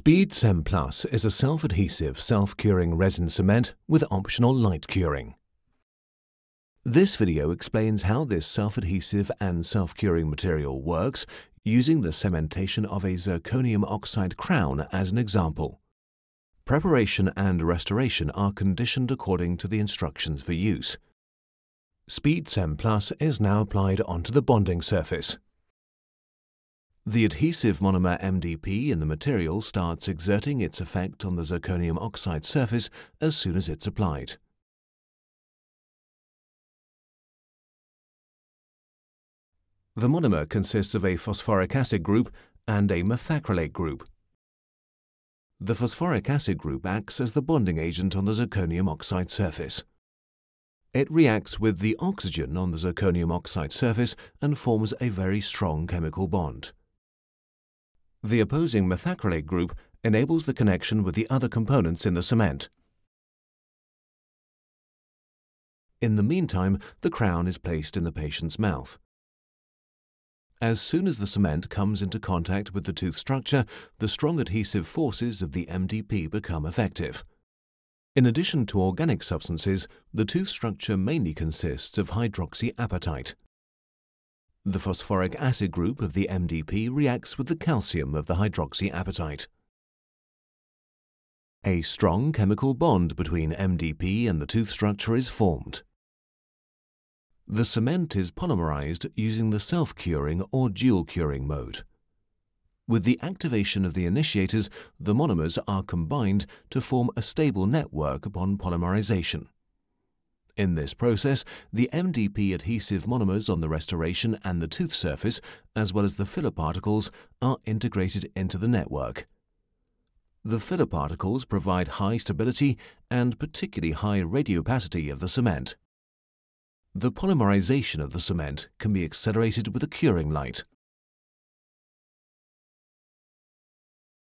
SpeedCEM Plus is a self-adhesive, self-curing resin cement with optional light curing. This video explains how this self-adhesive and self-curing material works using the cementation of a zirconium oxide crown as an example. Preparation and restoration are conditioned according to the instructions for use. SpeedCEM Plus is now applied onto the bonding surface. The adhesive monomer MDP in the material starts exerting its effect on the zirconium oxide surface as soon as it's applied. The monomer consists of a phosphoric acid group and a methacrylate group. The phosphoric acid group acts as the bonding agent on the zirconium oxide surface. It reacts with the oxygen on the zirconium oxide surface and forms a very strong chemical bond. The opposing methacrylate group enables the connection with the other components in the cement. In the meantime, the crown is placed in the patient's mouth. As soon as the cement comes into contact with the tooth structure, the strong adhesive forces of the MDP become effective. In addition to organic substances, the tooth structure mainly consists of hydroxyapatite. The phosphoric acid group of the MDP reacts with the calcium of the hydroxyapatite. A strong chemical bond between MDP and the tooth structure is formed. The cement is polymerized using the self-curing or dual-curing mode. With the activation of the initiators, the monomers are combined to form a stable network upon polymerization. In this process, the MDP adhesive monomers on the restoration and the tooth surface, as well as the filler particles, are integrated into the network. The filler particles provide high stability and particularly high radiopacity of the cement. The polymerization of the cement can be accelerated with a curing light.